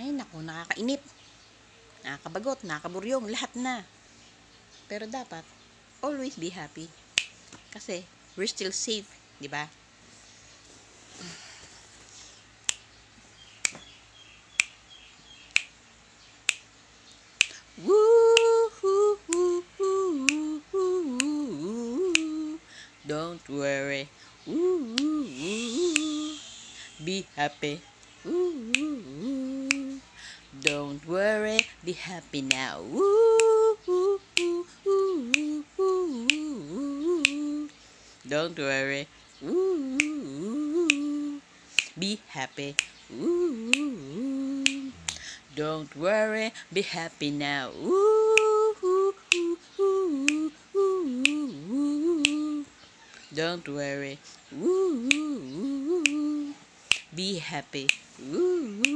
Ay, naku, nakakainip. Nakakabagot, nakakaburyong, lahat na. Pero dapat, always be happy. Kasi, we're still safe, di ba? Don't worry. Woo-hoo-hoo. Be happy. Woo-hoo-hoo. Don't worry. Be happy now. Woo-hoo-hoo-hoo-hoo. Don't worry. Be happy. Don't worry, be happy now. Ooh, Don't worry. Ooh, be happy. Ooh,